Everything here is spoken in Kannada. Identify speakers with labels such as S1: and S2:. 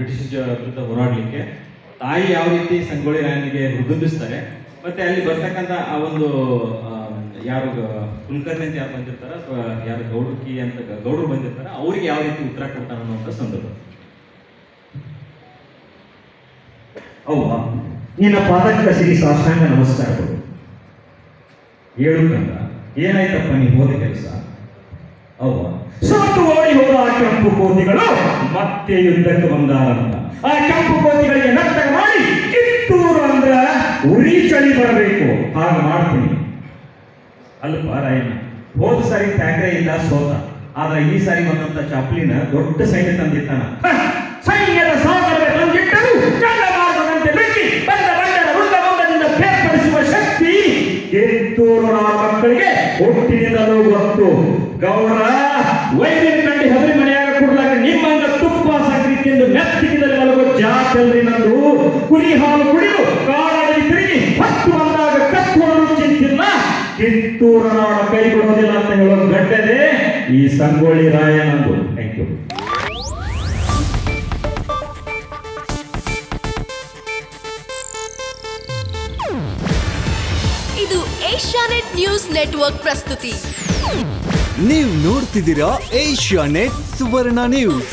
S1: ಬ್ರಿಟಿಷ್ ವಿರುದ್ಧ ಹೋರಾಡಲಿಕ್ಕೆ. ತಾಯಿ ಯಾವ ರೀತಿ ಸಂಗೊಳ್ಳಿ ರಾಯನಿಗೆ ಹುದುಂಬಿಸ್ತಾರೆ ಮತ್ತೆ ಅಲ್ಲಿ ಬರ್ತಕ್ಕಂಥ ಆ ಒಂದು ಯಾರು ಕುಲಕರ್ಣಿ ಅಂತ ಯಾರು ಬಂದಿರ್ತಾರ, ಅಥವಾ ಯಾರು ಗೌಡಕಿ ಅಂತ ಗೌಡರು ಬಂದಿರ್ತಾರ, ಅವ್ರಿಗೆ ಯಾವ ರೀತಿ ಉತ್ತರ ಕೊಡ್ತಾರ ಅನ್ನುವಂಥ ಸಂದರ್ಭ.
S2: ಅವ್ವ, ನಿನ್ನ ಪಾದಕ್ಕೆ ಸಿರಿ ಸಾಷ್ಟಾಂಗ ನಮಸ್ಕಾರಗಳು ಹೇಳು ಕಂದ, ಏನಾಯ್ತಪ್ಪ ನೀ ಹೋದ ಕೆಲಸ? ಅವ್ವ ಕೆಂಪು ಕೋತಿಗಳು ಮತ್ತೆ ಯುದ್ಧಕ್ಕೆ ಬಂದಾರಂತ. ಆ ಕೆಂಪು ಕೋತಿಗಳಿಗೆ ನಷ್ಟ ಮಾಡಿ ಕಿತ್ತೂರು ಅಂದ್ರ ಉರಿ ಚಳಿ ಬರಬೇಕು. ಹಾಗ ಮಾಡ್ತೀನಿ. ಅಲ್ಪ ರಾಯಣ್ಣ. ಹೋದ ಸಾರಿ ಇಲ್ಲ ಸೋತ. ಆದ್ರೆ ಈ ಸಾರಿ ಬಂದಂತ ಚಾಪ್ಲಿನ ದೊಡ್ಡ ಸೈನ್ಯ ತಂದಿದ್ದಾನ ಸೈನ್ಯದ ಸಾಗರ ತಂದಿಟ್ಟರು. ಚಂಡಮಾರುತದಂತೆ ಬೆಚ್ಚಿ ಬಂದ ಬಂಡರ ವೃಂದ ಬೇರ್ಪಡಿಸುವ ಶಕ್ತಿ ಕಿತ್ತೂರು ಮಕ್ಕಳಿಗೆ ಹುಟ್ಟಿನಿಂದಲೂ ಗೊತ್ತು ಗೌಡ, ವೈದ್ಯನ ಕಂಡು ಹಬರಿ ಮಲಗೋ ಜಾತಲ್ರಿ ನಂದು. ಕುರಿ ಹಾಲು ಕುಡಿದು ಕಾಡಲ್ಲಿ ತಿರುಗಿ ಹತ್ತು ಬಂದಾಗ ಕತ್ಕೊಂಡು ಚಿಂತಿಲ್ಲ ಕಿತ್ತೂರ ನಾಡ ಕೈ ಬಿಡೋದಿಲ್ಲ ಅಂತ ಹೇಳೋ ಗಡ್ಡದೆ ಈ ಸಂಗೊಳ್ಳಿ ರಾಯನಂದು ಥ್ಯಾಂಕ್ ಯು
S3: ಇದು ಏಷ್ಯಾನೆಟ್ ನ್ಯೂಸ್ ನೆಟ್ವರ್ಕ್ ಪ್ರಸ್ತುತಿ.
S4: ನೀವು ನೋಡ್ತಿದ್ದೀರಾ ಏಷ್ಯಾ ನೆಟ್ ಸುವರ್ಣ ನ್ಯೂಸ್.